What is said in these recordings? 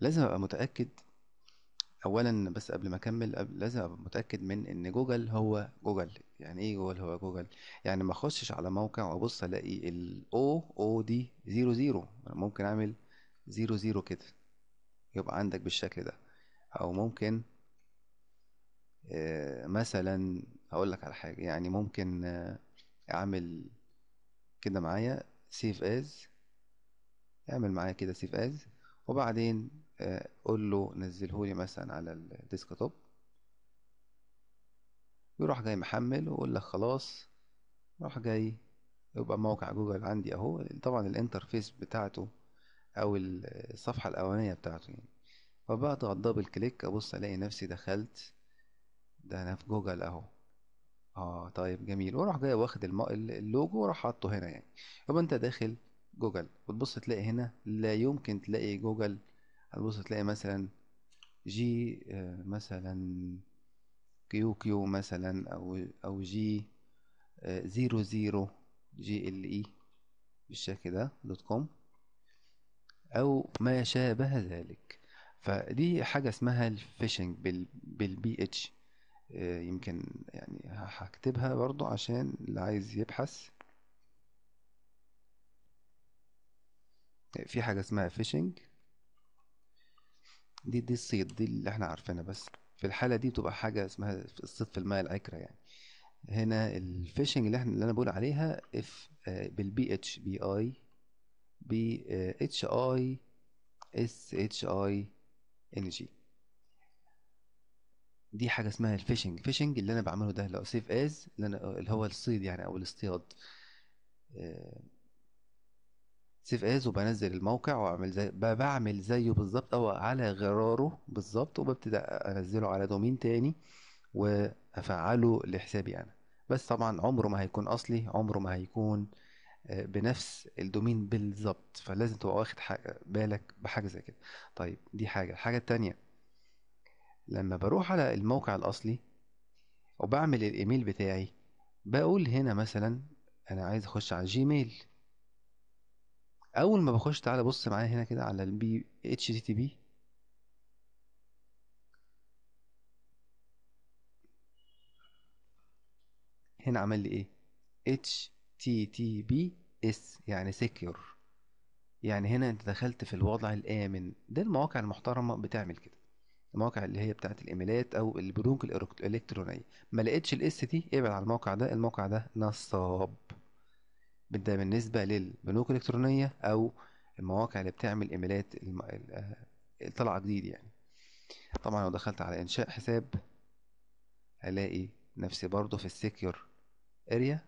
لازم أبقى متأكد. اولا بس قبل ما أكمل لازم أبقى متأكد من إن جوجل هو جوجل. يعني إيه جوجل هو جوجل؟ يعني ما أخشش على موقع وأبص ألاقي الاو أو دي زيرو زيرو. ممكن أعمل زيرو زيرو كده. يبقى عندك بالشكل ده. أو ممكن آه، مثلا هقول لك على حاجة. يعني ممكن آه، أعمل كده معايا save as اعمل معايا كده save as وبعدين قول له نزله لي مثلا على ال desktop. يروح جاي محمل ويقول لك خلاص راح جاي يبقى موقع جوجل عندي أهو. طبعا ال interface بتاعته أو الصفحة الأولانية بتاعته يعني. فبضغط double click أبص ألاقي نفسي دخلت ده أنا في جوجل أهو. آه طيب جميل. وراح جاي واخد. اللوجو وراح حاطه هنا يعني. يبقى أنت داخل جوجل وتبص تلاقي هنا لا يمكن تلاقي جوجل هتبص تلاقي مثلا G آه، مثلا Q Q مثلا أو أو G آه، zero zero G L E بالشكل ده dot com. أو ما شابه ذلك. فدي حاجة اسمها ال phishing بال بال PH يمكن يعني هكتبها برضو عشان اللي عايز يبحث. في حاجة اسمها fishing دي دي الصيد دي اللي إحنا عارفينها بس. في الحالة دي بتبقى حاجة اسمها الصيد في الماء العكرة يعني. هنا ال phishing اللي إحنا اللي أنا بقول عليها اف بالبي إتش بي آي بي إتش آي إس إتش آي N G. دي حاجة اسمها ال phishing phishing اللي أنا بعمله ده لو save as اللي, اللي هو الصيد يعني أو الاصطياد. save as وبنزل الموقع وأعمل زي بعمل زيه بالظبط أو على غراره بالظبط وببتدي أنزله على domain تاني وأفعله لحسابي أنا. بس طبعا عمره ما هيكون أصلي عمره ما هيكون آه، بنفس ال domain بالظبط. فلازم تبقى واخد بالك بحاجة زي كده. طيب دي حاجة. الحاجة التانية لما بروح على الموقع الأصلي وبعمل الإيميل بتاعي بقول هنا مثلا أنا عايز أخش على جيميل. أول ما بخش تعالى بص معايا هنا كده على ال P HTTP. هنا عمل لي إيه؟ H TTPS يعني secure يعني هنا أنت دخلت في الوضع الآمن. ده المواقع المحترمة بتعمل كده. المواقع اللي هي بتاعت الإيميلات أو البنوك الإلكترونية. ما لقيتش ال S دي ابعد على الموقع ده. الموقع ده نصاب. ده بالنسبة للبنوك الإلكترونية أو المواقع اللي بتعمل إيميلات طلع جديد يعني. طبعا لو دخلت على إنشاء حساب هلاقي نفسي برضو في ال secure area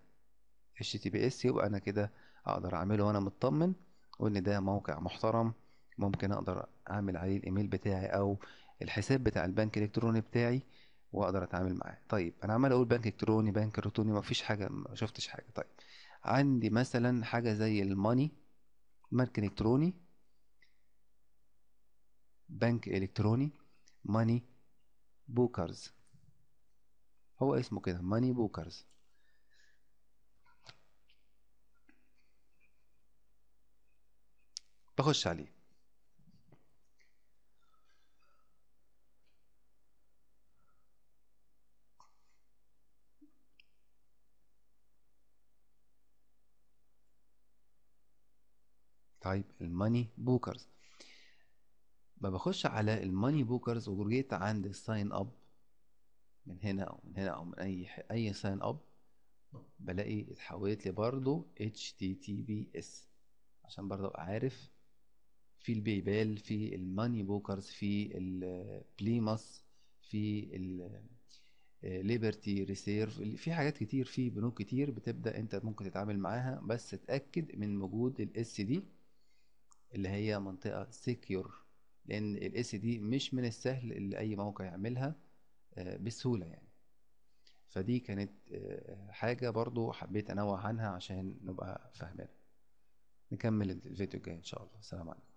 HTTPS يبقى أنا كده أقدر أعمله وأنا مطمن وإن ده موقع محترم ممكن أقدر أعمل عليه الإيميل بتاعي أو الحساب بتاع البنك الإلكتروني بتاعي وأقدر أتعامل معاه. طيب أنا عمال أقول بنك إلكتروني بنك الكتروني ما فيش حاجة ما شفتش حاجة. طيب عندي مثلا حاجة زي ال Money بنك إلكتروني بنك إلكتروني Moneybookers. هو اسمه كده Moneybookers. بخش عليه. طيب ال Moneybookers ما بخش على ال Moneybookers وجيت عند ال sign up من هنا أو من هنا أو من أي أي sign up بلاقي اتحولت لي برضو HTTPS عشان برضو أبقى عارف في ال PayPal في ال Moneybookers في ال Plimus في Liberty Reserve في حاجات كتير في بنوك كتير بتبدأ أنت ممكن تتعامل معاها بس اتأكد من وجود ال S دي اللي هي منطقة secure لأن ال S دي مش من السهل اللي أي موقع يعملها آه، بسهولة يعني. فدي كانت آه، حاجة برضو حبيت أنوه عنها عشان نبقى فاهمين نكمل الفيديو الجاي إن شاء الله. السلام عليكم.